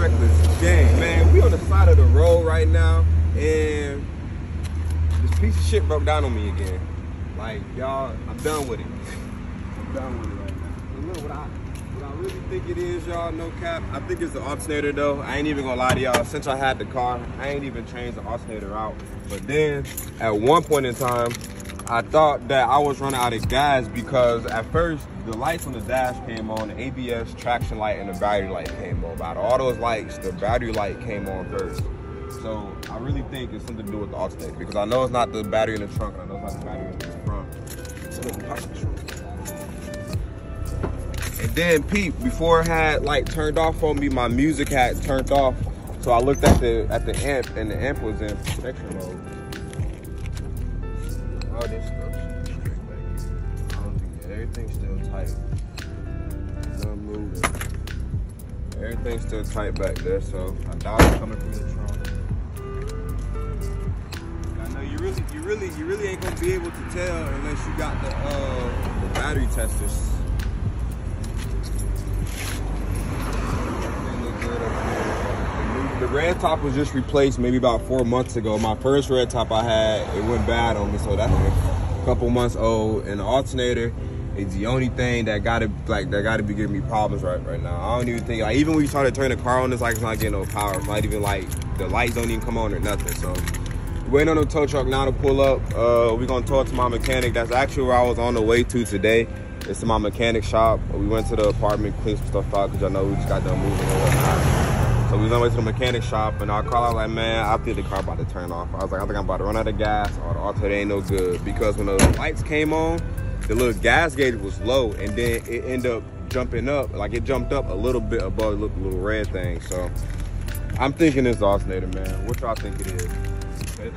Reckless man. We on the side of the road right now, and this piece of shit broke down on me again. Like, y'all, I'm done with it. I'm done with it right now. Look, what I, what I really think it is, y'all, no cap, I think it's the alternator, though. I ain't even gonna lie to y'all. Since I had the car, I ain't even changed the alternator out. But then, at one point in time, I thought that I was running out of gas because at first the lights on the dash came on, the ABS traction light and the battery light came on. But out of all those lights, the battery light came on first. So I really think it's something to do with the alternator because I know it's not the battery in the trunk, I know it's not the battery in the front. And then Pete, before it had like turned off on me, my music had turned off. So I looked at the at the amp and the amp was in protection mode. All this stuff. Everything's still tight. Nothing moving. Everything's still tight back there, so doubt it's coming from the trunk. I know you really, you really, you really ain't gonna be able to tell unless you got the uh the battery testers. The red top was just replaced maybe about four months ago. My first red top I had, it went bad on me, so that's a couple months old. And the alternator is the only thing that gotta like that gotta be giving me problems right right now. I don't even think like even when you try to turn the car on, it's like it's not getting no power. It's not even like the lights don't even come on or nothing. So waiting on the tow truck now to pull up. Uh, we're gonna talk to my mechanic. That's actually where I was on the way to today. It's to my mechanic shop. We went to the apartment, cleaned some stuff out because I know we just got done moving and whatnot. So we was on the way to the mechanic shop and I called out like, man, I think the car about to turn off. I was like, I think I'm about to run out of gas or the alternator ain't no good. Because when the lights came on, the little gas gauge was low and then it ended up jumping up. Like it jumped up a little bit above the little, red thing. So I'm thinking it's alternator, man. What y'all think it is? It's.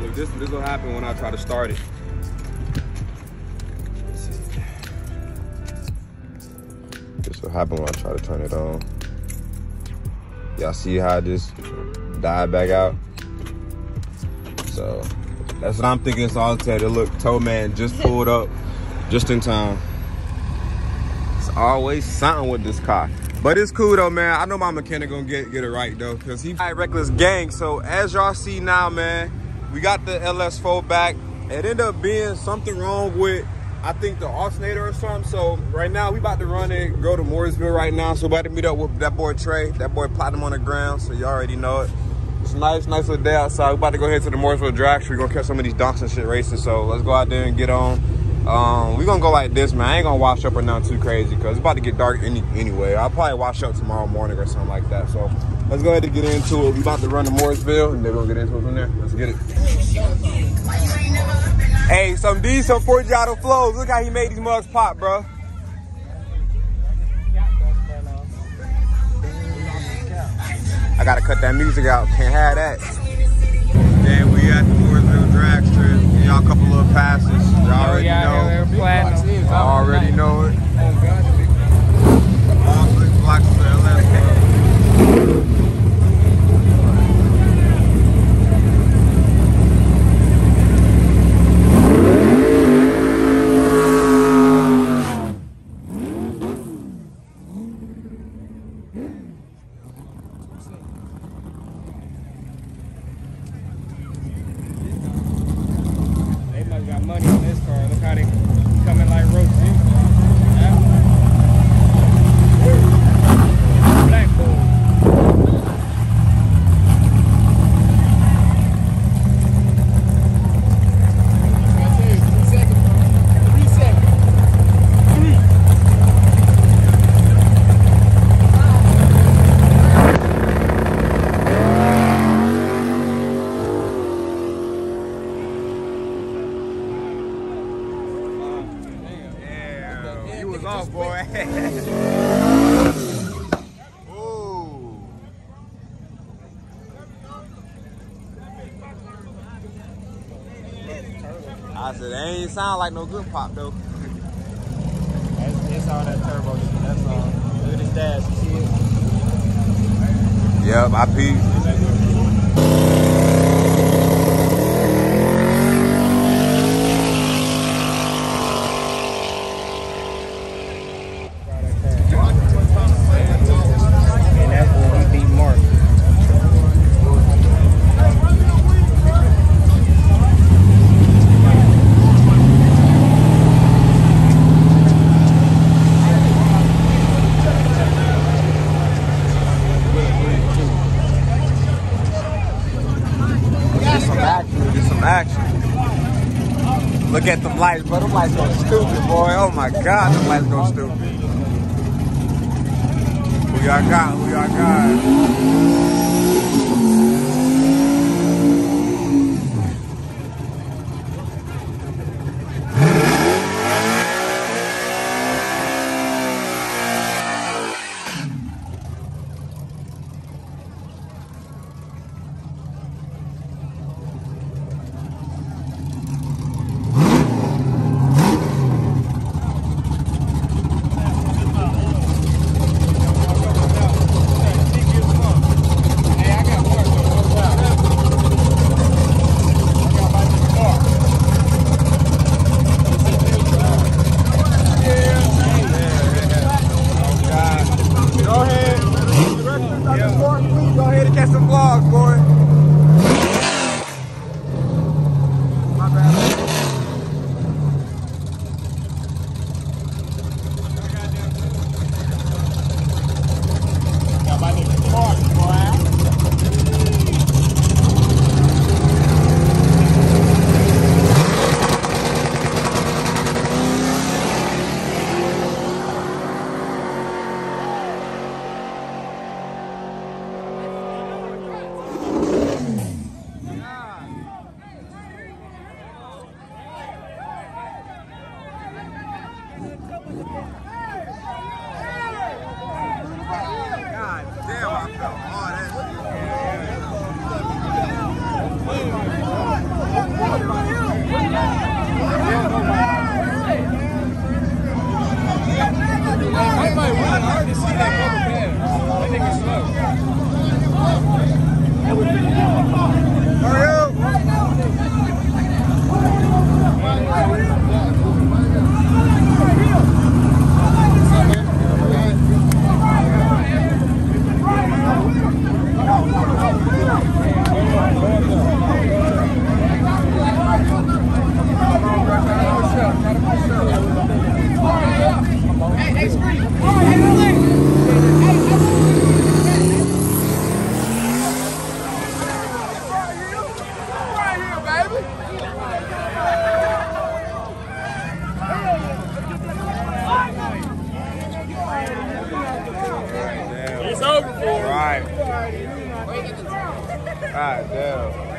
Look, this this will happen when I try to start it. This will happen when I try to turn it on. Y'all see how just died back out? So that's what I'm thinking it's alternator. Look, Tow Man just pulled up just in time. It's always something with this car. But it's cool though, man. I know my mechanic gonna get, get it right though, cause he Alright, reckless gang. So as y'all see now, man, we got the LS4 back. It ended up being something wrong with, I think the alternator or something. So right now we about to run it, go to Mooresville right now. So about to meet up with that boy Trey, that boy platinum on the ground. So you already know it. Nice, nice little day outside. We're about to go ahead to the Mooresville drag. We're gonna catch some of these donks and shit racing. So let's go out there and get on. Um, we gonna go like this, man. I ain't gonna wash up or nothing too crazy because it's about to get dark any, anyway. I'll probably wash up tomorrow morning or something like that. So let's go ahead and get into it. We about to run to Mooresville and then we're gonna get into it from there. Let's get it. Hey, some D, some Forgiato flows. Look how he made these mugs pop, bro. I gotta cut that music out. Can't have that. Then we at the Mooresville drag strip. Y'all a couple little passes. Y'all oh, already know. I already know it. All six blocks to the left. bro. They must got money on this car. Look how they coming like roaches. Yeah. Black boy. Yeah, you was off, boy. Ooh. I said, they ain't sound like no good pop though. That's, it's all that turbo shit. That's all. Look at his dash. You see it? Yep, I peeped. Get some action. Get some action. Look at them lights, bro. Them lights go stupid, boy. Oh my God, them lights go stupid. Who y'all got? Who y'all got? God damn.